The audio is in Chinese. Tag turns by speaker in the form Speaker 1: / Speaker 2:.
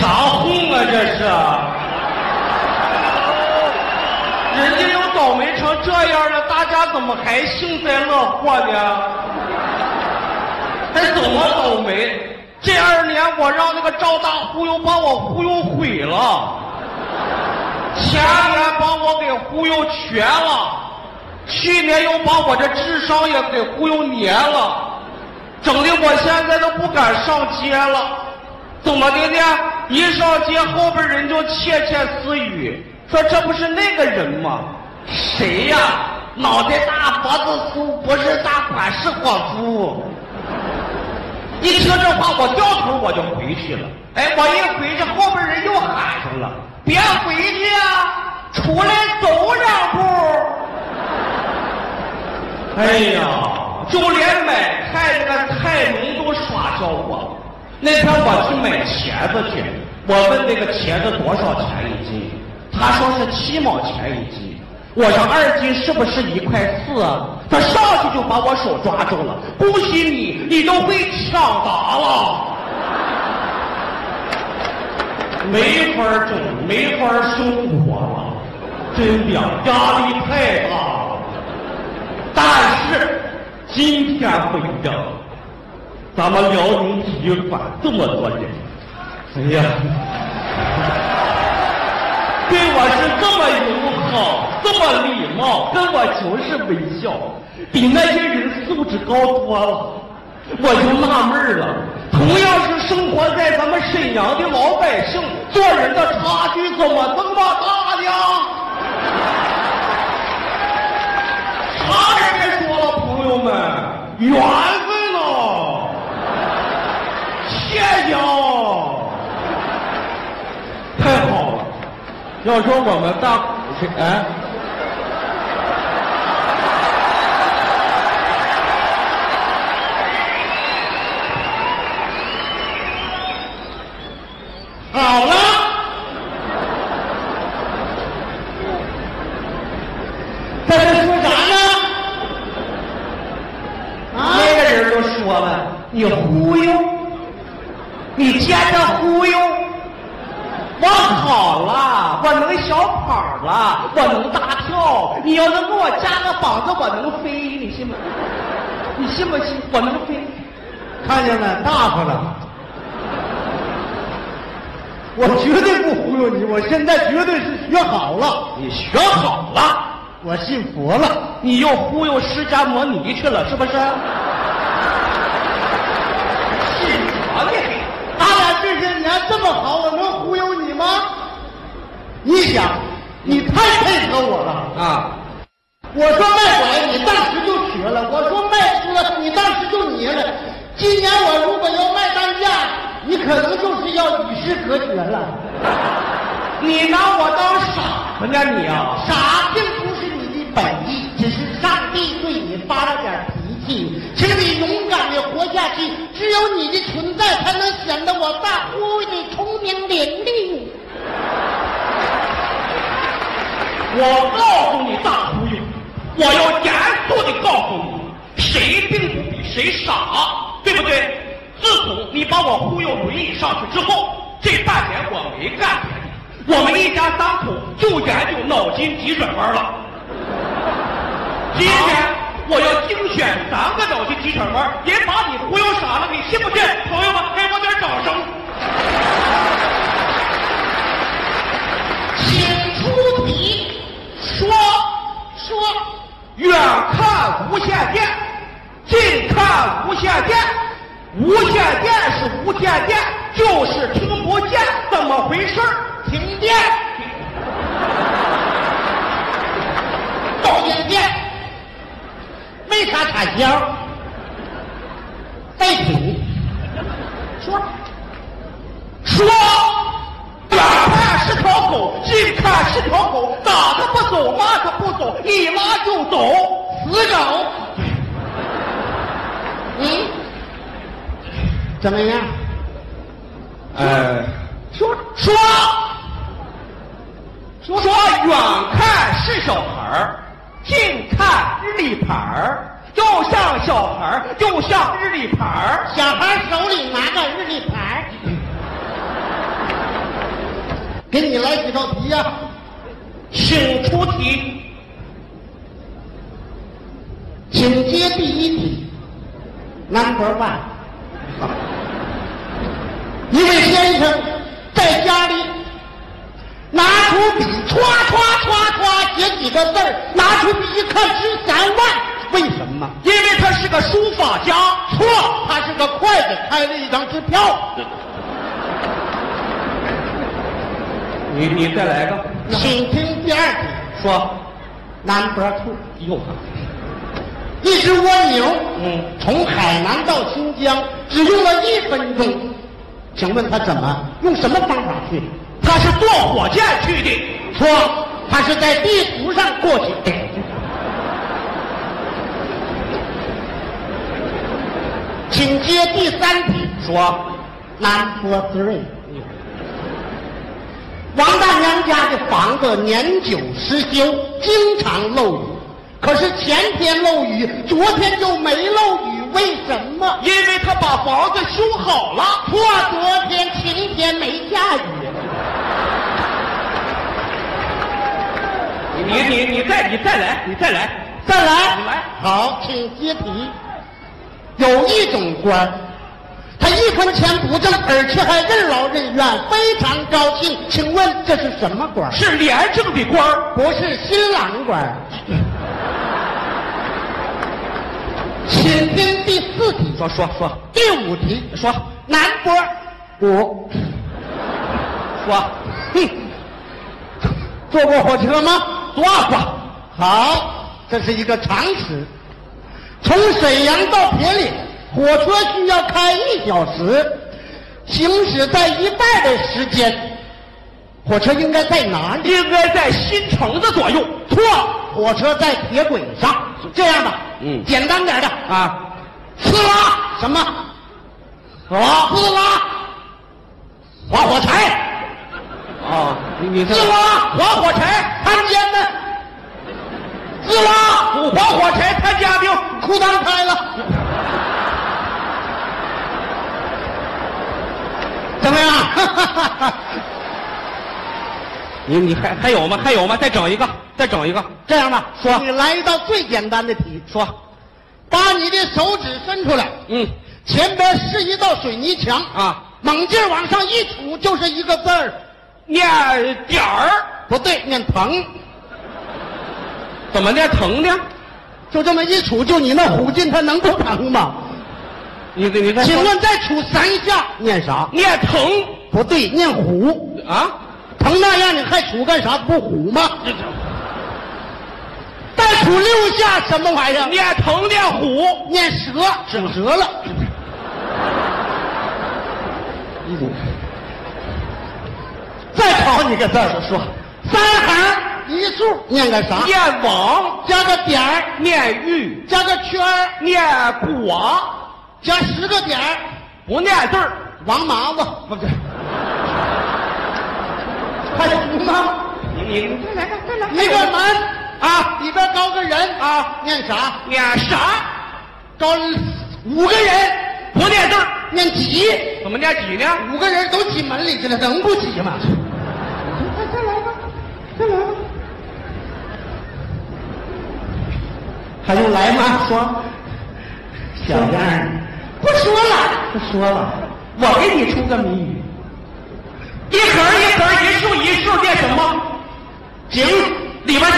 Speaker 1: 啥哄啊？这是？人家都倒霉成这样了，大家怎么还幸灾乐祸呢？还怎么倒霉？这二年我让那个赵大忽悠把我忽悠毁了，前年把我给忽悠瘸了，去年又把我这智商也给忽悠蔫了，整的我现在都不敢上街了。怎么的呢？一上街后边人就窃窃私语，说这不是那个人吗？谁呀？脑袋大脖子粗，不是大款是伙夫。一听这话，我掉头我就回去了。哎，我一回去，后边人又喊上了：“别回去啊，出来走两步。”哎呀，就连买菜那个菜农都耍笑我。那天我去买茄子去，我问那个茄子多少钱一斤，他说是七毛钱一斤。我说二斤是不是一块四啊？他上去就把我手抓住了，恭喜你，你都被抢答了，没法整，没法生活了，真的压力太大了。但是今天不一样，咱们辽宁体育馆这么多人，哎呀，对我是这么友好，这么礼貌，跟我就是微笑，比那些人素质高多了。我就纳闷了，同样是生活在咱们沈阳的老百姓，做人的差距怎么这么大呢？差点别说了，朋友们，缘分呐！谢谢啊！太好了，要说我们大哎。好了，在这说啥呢？啊，那个人都说了，你忽悠，你接着忽悠。我好了，我能小跑了，我能大跳。你要能给我加个膀子，我能飞，你信吗？你信不信？我能飞。
Speaker 2: 看见没？大发了。我绝对不忽悠你，我现在绝对是学好了，
Speaker 1: 你学好了，
Speaker 2: 我信佛了。
Speaker 1: 你又忽悠释迦摩尼去了，是不是？信佛呢？
Speaker 2: 咱俩这些年这么好，我能忽悠你吗？你想，你太配合我了。
Speaker 1: 啊，
Speaker 2: 我说卖拐，你当时就瘸了；我说卖车，你当时就捏了。今年我如果要卖单价，你可能就是要与世隔绝了。
Speaker 1: 你拿我当傻子呢？你啊，
Speaker 2: 傻并不是你的本意，只是上帝对你发了点脾气，请你勇敢的活下去。只有你的存在，才能显得我大
Speaker 1: 我告诉你大忽悠，我要严肃的告诉你，谁并不比谁傻，对不对？自从你把我忽悠轮椅上去之后，这半年我没干，我们一家三口就研究脑筋急转弯了。今天我要精选三个脑筋急转弯，也把你忽悠就是听不见，怎么回事？
Speaker 2: 停电，导引电，没啥插销，带停。说
Speaker 1: 说远看是条狗，近看是条狗，打它不走，骂它不走，一拉就走，
Speaker 2: 死狗。嗯，怎么样？
Speaker 1: 呃，
Speaker 2: 说
Speaker 1: 说说远看是小孩儿，近看日历牌儿，又像小孩儿，又像日历牌儿。
Speaker 2: 小孩手里拿个日历牌，给你来几道题呀、
Speaker 1: 请出题。
Speaker 2: 请接第一题，Number one。一位先生在家里拿出笔，歘歘歘歘写几个字儿，拿出笔一看值三万，为什么？
Speaker 1: 因为他是个书法家。
Speaker 2: 错，他是个会计，开了一张支票。
Speaker 1: 你你再来个，
Speaker 2: 请听第二题
Speaker 1: 说。
Speaker 2: ，Number two。
Speaker 1: 哟，
Speaker 2: 一只蜗牛，
Speaker 1: 嗯，
Speaker 2: 从海南到新疆只用了一分钟，请问他怎么用什么方法去的？
Speaker 1: 他是坐火箭去的。
Speaker 2: 错，他是在地图上过去的。请接第三题
Speaker 1: 说。
Speaker 2: ，Number three。王大娘家的房子年久失修，经常漏雨。可是前天漏雨，昨天就没漏雨，为什么？
Speaker 1: 因为他把房子修好了。
Speaker 2: 破，昨天晴天没下雨。
Speaker 1: 你你你再你再来，你再来。
Speaker 2: 再来，
Speaker 1: 你来
Speaker 2: 好，请接题。有一种官儿，他一分钱不挣，而且还任劳任怨，非常高兴。请问这是什么官？
Speaker 1: 是廉政的官。
Speaker 2: 不是新郎官儿。请听第四题，
Speaker 1: 说说说
Speaker 2: 第五题，
Speaker 1: 说
Speaker 2: 南波五，
Speaker 1: 说，
Speaker 2: 哼，坐过火车吗？
Speaker 1: 坐过。
Speaker 2: 好，这是一个常识。从沈阳到铁岭，火车需要开一小时，行驶在一半的时间，火车应该在哪里？
Speaker 1: 应该在新城的左右。
Speaker 2: 错，火车在铁轨上。这样吧，
Speaker 1: 嗯
Speaker 2: 简单点的，
Speaker 1: 啊，
Speaker 2: 呲啦什么？
Speaker 1: 啊
Speaker 2: 呲啦，划火柴，
Speaker 1: 啊，你你
Speaker 2: 呲啦划火柴，看见没？呲啦
Speaker 1: 划火柴参加兵。
Speaker 2: 裤裆开了，怎么样？
Speaker 1: 你你还还有吗？还有吗？再整一个，再整一个。
Speaker 2: 这样吧，
Speaker 1: 说
Speaker 2: 你来一道最简单的题，
Speaker 1: 说，
Speaker 2: 把你的手指伸出来，
Speaker 1: 嗯
Speaker 2: 前边是一道水泥墙，
Speaker 1: 啊，
Speaker 2: 猛劲儿往上一杵就是一个字儿，
Speaker 1: 念点儿，
Speaker 2: 不对，念疼，
Speaker 1: 怎么念疼呢？
Speaker 2: 就这么一杵，就你那虎劲，它能不疼吗？
Speaker 1: 你你你再
Speaker 2: 请问再杵三下，念啥？
Speaker 1: 念疼
Speaker 2: 不对，念虎。
Speaker 1: 啊？
Speaker 2: 疼那样你还杵干啥？不虎吗？再杵六下，什么玩意儿？
Speaker 1: 念藤念虎，
Speaker 2: 念蛇，整折了。再考你个字儿，说三横一竖，念个啥？
Speaker 1: 念网，
Speaker 2: 加个点儿，
Speaker 1: 念玉，
Speaker 2: 加个圈儿，
Speaker 1: 念果，
Speaker 2: 加十个点儿，
Speaker 1: 不念字儿。
Speaker 2: 王麻子，不对？还有吗？
Speaker 1: 你你你再来个再来
Speaker 2: 一个门
Speaker 1: 啊，
Speaker 2: 里边高个人
Speaker 1: 啊，
Speaker 2: 念啥？
Speaker 1: 念啥？
Speaker 2: 高五个人
Speaker 1: 不念字，
Speaker 2: 念挤？
Speaker 1: 怎么念挤呢？
Speaker 2: 五个人都挤门里去了，能不挤吗？再再来吧，再来吧。还用来吗？说，小样儿，不说了，不说了，我给你出个谜语。
Speaker 1: 一横一横一竖一竖念什么？
Speaker 2: 井
Speaker 1: 里边加